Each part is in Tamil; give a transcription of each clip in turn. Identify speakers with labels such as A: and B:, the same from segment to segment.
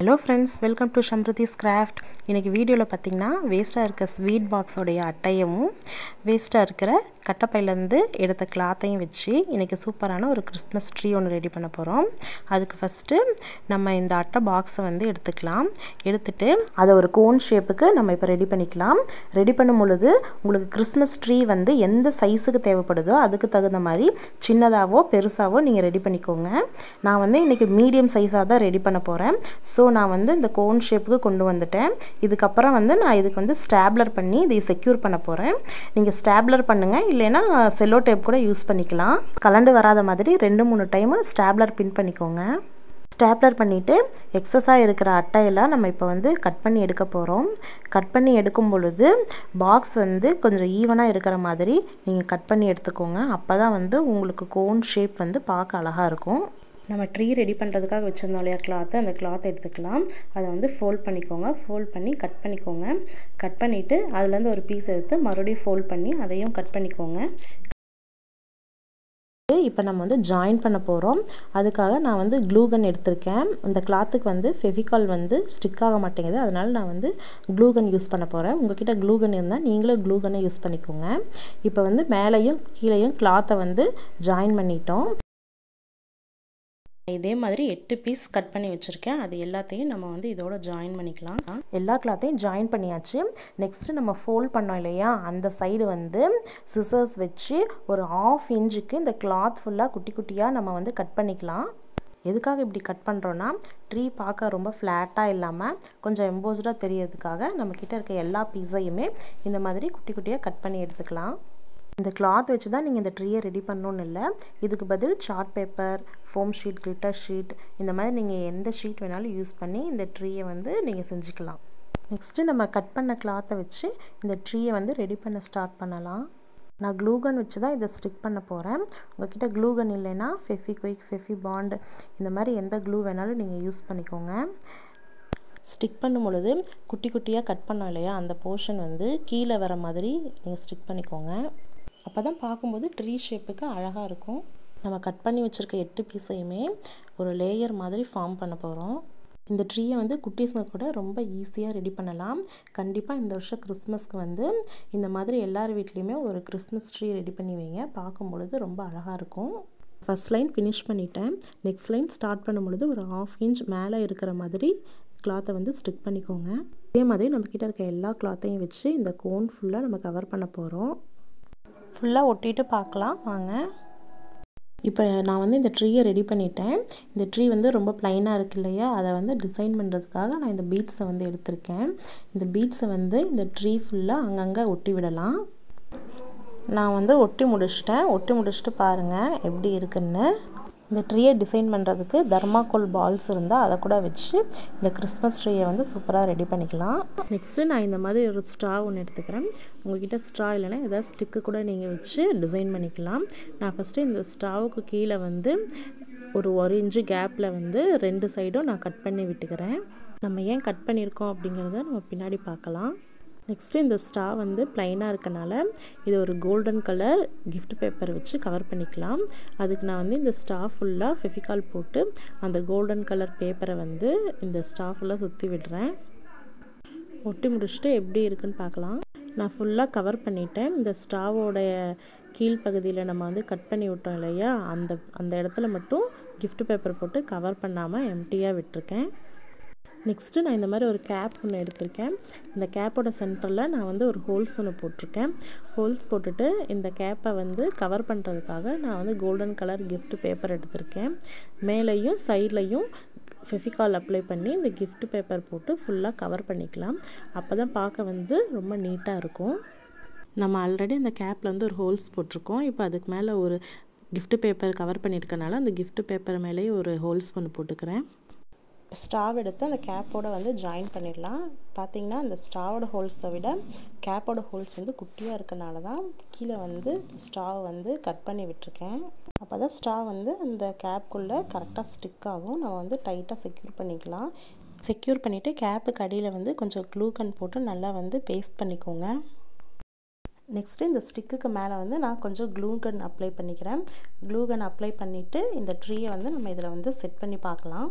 A: Hello friends welcome to Shamruthi's craft இன்றைக்கி வீடியோவில் பார்த்தீங்கன்னா வேஸ்ட்டாக இருக்க ஸ்வீட் பாக்ஸோடைய அட்டையமும் வேஸ்ட்டாக இருக்கிற கட்டப்பையிலேருந்து எடுத்த கிளாத்தையும் வச்சு இன்றைக்கி சூப்பரான ஒரு கிறிஸ்மஸ் ட்ரீ ஒன்று ரெடி பண்ண போகிறோம் அதுக்கு ஃபஸ்ட்டு நம்ம இந்த அட்டை பாக்ஸை வந்து எடுத்துக்கலாம். எடுத்துட்டு அதை ஒரு கோன் ஷேப்புக்கு நம்ம இப்போ ரெடி பண்ணிக்கலாம். ரெடி பண்ணும் பொழுது உங்களுக்கு கிறிஸ்மஸ் ட்ரீ வந்து எந்த சைஸுக்கு தேவைப்படுதோ அதுக்கு தகுந்த மாதிரி சின்னதாகவோ பெருசாகவோ நீங்கள் ரெடி பண்ணிக்கோங்க. நான் வந்து இன்றைக்கி மீடியம் சைஸாக தான் ரெடி பண்ண போகிறேன் ஸோ நான் வந்து இந்த கோன் ஷேப்புக்கு கொண்டு வந்துட்டேன். இதுக்கப்புறம் வந்து நான் இதுக்கு வந்து ஸ்டாப்லர் பண்ணி இதை செக்யூர் பண்ண போகிறேன் நீங்கள் ஸ்டாப்லர் பண்ணுங்கள் இல்லைன்னா செல்லோ டேப் கூட யூஸ் பண்ணிக்கலாம். கலண்டு வராத மாதிரி ரெண்டு மூணு டைமு ஸ்டாப்லர் பின் பண்ணிக்கோங்க. ஸ்டாப்லர் பண்ணிவிட்டு எக்ஸஸாக இருக்கிற அட்டையெல்லாம் நம்ம இப்போ வந்து கட் பண்ணி எடுக்க போகிறோம் கட் பண்ணி எடுக்கும் பொழுது பாக்ஸ் வந்து கொஞ்சம் ஈவனாக இருக்கிற மாதிரி நீங்கள் கட் பண்ணி எடுத்துக்கோங்க. அப்போ தான் வந்து உங்களுக்கு கோன் ஷேப் வந்து பார்க்க அழகாக இருக்கும். நம்ம ட்ரீ ரெடி பண்ணுறதுக்காக வச்சுருந்தோம் இல்லையா கிளாத்து அந்த கிளாத் எடுத்துக்கலாம். அதை வந்து ஃபோல்ட் பண்ணிக்கோங்க. ஃபோல்ட் பண்ணி கட் பண்ணிக்கோங்க. கட் பண்ணிவிட்டு அதுலேருந்து ஒரு பீஸ் எடுத்து மறுபடியும் ஃபோல்ட் பண்ணி அதையும் கட் பண்ணிக்கோங்க. இப்போ நம்ம வந்து ஜாயின் பண்ண போகிறோம் அதுக்காக நான் வந்து க்ளூகன் எடுத்திருக்கேன். இந்த கிளாத்துக்கு வந்து ஃபெவிகால் வந்து ஸ்டிக் ஆக மாட்டேங்குது. அதனால் நான் வந்து க்ளூகன் யூஸ் பண்ண போகிறேன் உங்ககிட்ட க்ளூகன் இருந்தால் நீங்களும் க்ளூகனை யூஸ் பண்ணிக்கோங்க. இப்போ வந்து மேலேயும் கீழேயும் கிளாத்தை வந்து ஜாயின் பண்ணிட்டோம். இதே மாதிரி எட்டு பீஸ் கட் பண்ணி வச்சுருக்கேன். அது எல்லாத்தையும் நம்ம வந்து இதோட ஜாயின் பண்ணிக்கலாம். எல்லா கிளாத்தையும் ஜாயின் பண்ணியாச்சு. நெக்ஸ்ட்டு நம்ம ஃபோல்ட் பண்ணோம் இல்லையா? அந்த சைடு வந்து சிசர்ஸ் வச்சு ஒரு ஆஃப் இன்ச்சுக்கு இந்த கிளாத் ஃபுல்லாக குட்டி குட்டியாக நம்ம வந்து கட் பண்ணிக்கலாம். எதுக்காக இப்படி கட் பண்ணுறோன்னா ட்ரீ பார்க்க ரொம்ப ஃப்ளாட்டாக இல்லாமல் கொஞ்சம் எம்போஸ்டாக தெரியறதுக்காக நம்மக்கிட்ட இருக்க எல்லா பீஸையுமே இந்த மாதிரி குட்டி குட்டியாக கட் பண்ணி எடுத்துக்கலாம். இந்த கிளாத் வச்சு தான் நீங்கள் இந்த ட்ரீயை ரெடி பண்ணணுன்னு இல்லை. இதுக்கு பதில் chart paper foam sheet glitter sheet இந்த மாதிரி நீங்கள் எந்த ஷீட் வேணாலும் யூஸ் பண்ணி இந்த ட்ரீயை வந்து நீங்கள் செஞ்சுக்கலாம். நெக்ஸ்ட்டு நம்ம கட் பண்ண கிளாத்தை வச்சு இந்த ட்ரீயை வந்து ரெடி பண்ண ஸ்டார்ட் பண்ணலாம். நான் க்ளூகன் வச்சு தான் இதை ஸ்டிக் பண்ண போகிறேன் உங்ககிட்ட க்ளூகன் இல்லைன்னா ஃபெஃபி குயிக் ஃபெஃபி பாண்ட் இந்த மாதிரி எந்த க்ளூ வேணாலும் நீங்கள் யூஸ் பண்ணிக்கோங்க. ஸ்டிக் பண்ணும் பொழுது குட்டி குட்டியாக கட் பண்ணோம் இல்லையா? அந்த போர்ஷன் வந்து கீழே வர மாதிரி நீங்கள் ஸ்டிக் பண்ணிக்கோங்க. அப்போ தான் பார்க்கும்போது ட்ரீ ஷேப்புக்கு அழகாக இருக்கும். நம்ம கட் பண்ணி வச்சுருக்க எட்டு பீஸையுமே ஒரு லேயர் மாதிரி ஃபார்ம் பண்ண போகிறோம் இந்த ட்ரீயை வந்து குட்டீஸுங்க கூட ரொம்ப ஈஸியாக ரெடி பண்ணலாம். கண்டிப்பாக இந்த வருஷம் கிறிஸ்மஸ்க்கு வந்து இந்த மாதிரி எல்லார் வீட்லேயுமே ஒரு கிறிஸ்மஸ் ட்ரீ ரெடி பண்ணி வைங்க. பார்க்கும் பொழுது ரொம்ப அழகாக இருக்கும். ஃபஸ்ட் லைன் ஃபினிஷ் பண்ணிட்டேன். நெக்ஸ்ட் லைன் ஸ்டார்ட் பண்ணும் பொழுது ஒரு ஆஃப் இன்ச் மேலே இருக்கிற மாதிரி கிளாத்தை வந்து ஸ்டிக் பண்ணிக்கோங்க. அதே மாதிரி நம்மக்கிட்ட இருக்க எல்லா கிளாத்தையும் வச்சு இந்த கோன் ஃபுல்லாக நம்ம கவர் பண்ண போகிறோம் ஃபுல்லாக ஒட்டிட்டு பார்க்கலாம் வாங்க. இப்போ நான் வந்து இந்த ட்ரீயை ரெடி பண்ணிட்டேன். இந்த ட்ரீ வந்து ரொம்ப ப்ளைனாக இருக்கு இல்லையா? அதை வந்து டிசைன் பண்ணுறதுக்காக நான் இந்த பீட்ஸை வந்து எடுத்திருக்கேன். இந்த பீட்ஸை வந்து இந்த ட்ரீ ஃபுல்லாக அங்கங்கே ஒட்டி விடலாம். நான் வந்து ஒட்டி முடிச்சிட்டேன். ஒட்டி முடிச்சுட்டு பாருங்கள் எப்படி இருக்குன்னு. இந்த ட்ரீயை டிசைன் பண்ணுறதுக்கு தர்மாக்கோல் பால்ஸ் இருந்தால் அதை கூட வச்சு இந்த கிறிஸ்மஸ் ட்ரீயை வந்து சூப்பராக ரெடி பண்ணிக்கலாம். நெக்ஸ்ட்டு நான் இந்த மாதிரி ஒரு ஸ்ட்ரா ஒன்று எடுத்துக்கிறேன். உங்கள்கிட்ட ஸ்ட்ரா இல்லைன்னா ஏதாவது ஸ்டிக்கு கூட நீங்கள் வச்சு டிசைன் பண்ணிக்கலாம். நான் ஃபஸ்ட்டு இந்த ஸ்ட்ராவுக்கு கீழே வந்து ஒரு ஒரு இன்ச்சு கேப்பில் வந்து ரெண்டு சைடும் நான் கட் பண்ணி விட்டுக்கிறேன். நம்ம ஏன் கட் பண்ணியிருக்கோம் அப்படிங்கிறத நம்ம பின்னாடி பார்க்கலாம். நெக்ஸ்ட்டு இந்த ஸ்டா வந்து ப்ளைனாக இருக்கனால இது ஒரு கோல்டன் கலர் கிஃப்ட் பேப்பர் வச்சு கவர் பண்ணிக்கலாம். அதுக்கு நான் வந்து இந்த ஸ்டா ஃபுல்லாக ஃபெஃபிகால் போட்டு அந்த கோல்டன் கலர் பேப்பரை வந்து இந்த ஸ்டா ஃபுல்லாக சுற்றி விடுறேன். ஒட்டி முடிச்சுட்டு எப்படி இருக்குன்னு பார்க்கலாம். நான் ஃபுல்லாக கவர் பண்ணிட்டேன். இந்த ஸ்டாவோடைய கீழ்ப்பகுதியில் நம்ம வந்து கட் பண்ணி விட்டோம் இல்லையா? அந்த அந்த இடத்துல மட்டும் கிஃப்ட் பேப்பர் போட்டு கவர் பண்ணாமல் எம்டியாக விட்டுருக்கேன். நெக்ஸ்ட்டு நான் இந்த மாதிரி ஒரு கேப் ஒன்று எடுத்திருக்கேன். இந்த கேப்போட சென்டரில் நான் வந்து ஒரு ஹோல்ஸ் ஒன்று போட்டிருக்கேன். ஹோல்ஸ் போட்டுட்டு இந்த கேப்பை வந்து கவர் பண்ணுறதுக்காக நான் வந்து கோல்டன் கலர் கிஃப்ட் பேப்பர் எடுத்திருக்கேன். மேலேயும் சைட்லையும் ஃபெஃபிகால் அப்ளை பண்ணி இந்த கிஃப்ட் பேப்பர் போட்டு ஃபுல்லாக கவர் பண்ணிக்கலாம். அப்போ தான் பார்க்க வந்து ரொம்ப நீட்டாக இருக்கும். நம்ம ஆல்ரெடி அந்த கேப்பில் வந்து ஒரு ஹோல்ஸ் போட்டிருக்கோம். இப்போ அதுக்கு மேலே ஒரு கிஃப்ட் பேப்பர் கவர் பண்ணியிருக்கனால அந்த கிஃப்ட் பேப்பர் மேலேயே ஒரு ஹோல்ஸ் ஒன்று போட்டுக்கிறேன். ஸ்டாவ் எடுத்து அந்த கேப்போட வந்து ஜாயின் பண்ணிடலாம். பார்த்தீங்கன்னா அந்த ஸ்டாவோட ஹோல்ஸை விட கேப்போட ஹோல்ஸ் வந்து குட்டியாக இருக்கனால தான் கீழே வந்து ஸ்டாவ் வந்து கட் பண்ணி விட்டுருக்கேன். அப்போ தான் ஸ்டாவ் வந்து அந்த கேப்புக்குள்ளே கரெக்டாக ஸ்டிக் ஆகும். நம்ம வந்து டைட்டாக செக்யூர் பண்ணிக்கலாம். செக்யூர் பண்ணிவிட்டு கேப்புக்கு அடியில் வந்து கொஞ்சம் க்ளூகன் போட்டு நல்லா வந்து பேஸ்ட் பண்ணிக்கோங்க. நெக்ஸ்ட்டு இந்த ஸ்டிக்குக்கு மேலே வந்து நான் கொஞ்சம் க்ளூகன் அப்ளை பண்ணிக்கிறேன். க்ளூகன் அப்ளை பண்ணிவிட்டு இந்த ட்ரீயை வந்து நம்ம இதில் வந்து செட் பண்ணி பார்க்கலாம்.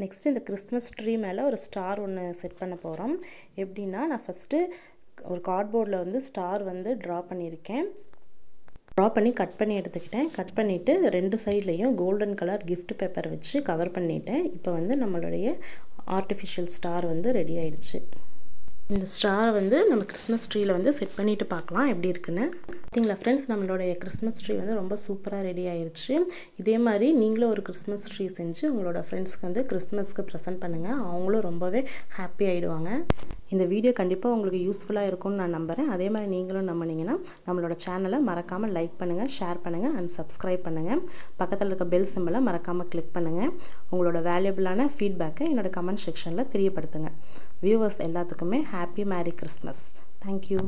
A: நெக்ஸ்ட் இந்த கிறிஸ்மஸ் ட்ரீ மேலே ஒரு ஸ்டார் ஒன்று செட் பண்ண போகிறோம் எப்படின்னா நான் ஃபஸ்ட்டு ஒரு கார்ட்போர்டில் வந்து ஸ்டார் வந்து ட்ரா பண்ணியிருக்கேன். ட்ரா பண்ணி கட் பண்ணி எடுத்துக்கிட்டேன். கட் பண்ணிவிட்டு ரெண்டு சைட்லேயும் கோல்டன் கலர் கிஃப்ட் பேப்பர் வச்சு கவர் பண்ணிட்டேன். இப்போ வந்து நம்மளுடைய ஆர்டிஃபிஷியல் ஸ்டார் வந்து ரெடி ஆயிடுச்சு. இந்த ஸ்டாரை வந்து நம்ம கிறிஸ்மஸ் ட்ரீயில் வந்து செட் பண்ணிவிட்டு பார்க்கலாம் எப்படி இருக்குன்னு. பார்த்தீங்களா ஃப்ரெண்ட்ஸ் நம்மளுடைய கிறிஸ்மஸ் ட்ரீ வந்து ரொம்ப சூப்பராக ரெடி ஆயிடுச்சு இதே மாதிரி நீங்களும் ஒரு கிறிஸ்மஸ் ட்ரீ செஞ்சு உங்களோட ஃப்ரெண்ட்ஸ்க்கு வந்து கிறிஸ்மஸ்க்கு ப்ரெசென்ட் பண்ணுங்கள் அவங்களும் ரொம்பவே ஹாப்பி ஆகிடுவாங்க இந்த வீடியோ கண்டிப்பாக உங்களுக்கு யூஸ்ஃபுல்லாக இருக்கும்னு நான் நம்புகிறேன் அதே மாதிரி நீங்களும் நம்பினீங்கன்னா நம்மளோட சேனலை மறக்காமல் லைக் பண்ணுங்கள் ஷேர் பண்ணுங்கள் அண்ட் சப்ஸ்கிரைப் பண்ணுங்கள் பக்கத்தில் இருக்க பெல் சிம்பிளை மறக்காமல் கிளிக் பண்ணுங்கள் உங்களோட வேல்யூபிளான ஃபீட்பேக்கை என்னோடய கமெண்ட் செக்ஷனில் தெரியப்படுத்துங்க. வியூவர்ஸ் எல்லாத்துக்குமே ஹாப்பி மேரி கிறிஸ்மஸ் தேங்க்யூ